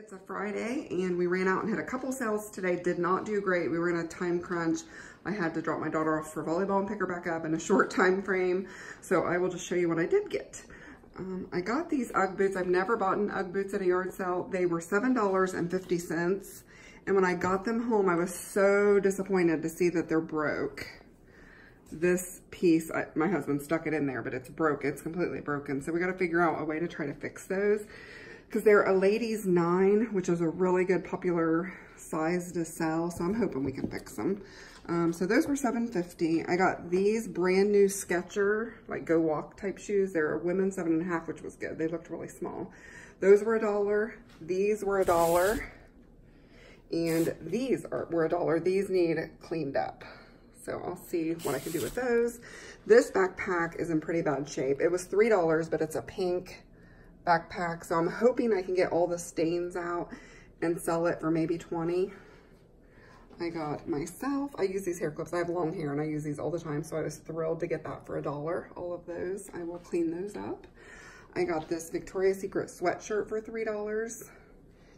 It's a Friday and we ran out and had a couple sales today. Did not do great. We were in a time crunch. I had to drop my daughter off for volleyball and pick her back up in a short time frame. So I will just show you what I did get. Um, I got these Ugg boots. I've never bought an Ugg boots at a yard sale. They were $7.50. And when I got them home, I was so disappointed to see that they're broke this piece, I, my husband stuck it in there, but it's broke. It's completely broken. So we got to figure out a way to try to fix those because they're a ladies nine, which is a really good popular size to sell. So I'm hoping we can fix them. Um, so those were 750. I got these brand new Sketcher, like go walk type shoes. They're a women's seven and a half, which was good. They looked really small. Those were a dollar. These were a dollar. And these are, were a dollar. These need cleaned up. So I'll see what I can do with those. This backpack is in pretty bad shape. It was $3, but it's a pink backpack. So I'm hoping I can get all the stains out and sell it for maybe 20. I got myself, I use these hair clips. I have long hair and I use these all the time. So I was thrilled to get that for a dollar. All of those, I will clean those up. I got this Victoria's Secret sweatshirt for $3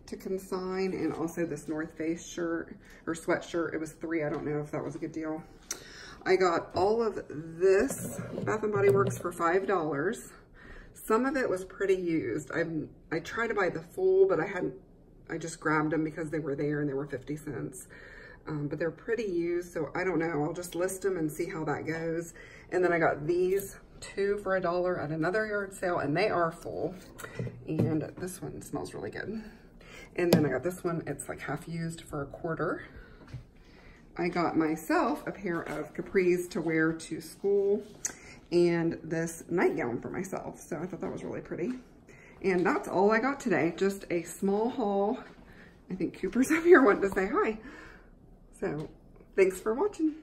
to consign and also this North Face shirt or sweatshirt. It was three. I don't know if that was a good deal. I got all of this Bath & Body Works for $5. Some of it was pretty used. I I tried to buy the full, but I hadn't, I just grabbed them because they were there and they were 50 cents. Um, but they're pretty used, so I don't know. I'll just list them and see how that goes. And then I got these two for a dollar at another yard sale, and they are full. And this one smells really good. And then I got this one, it's like half used for a quarter. I got myself a pair of capris to wear to school and this nightgown for myself. So I thought that was really pretty. And that's all I got today, just a small haul. I think Cooper's up here wanting to say hi. So thanks for watching.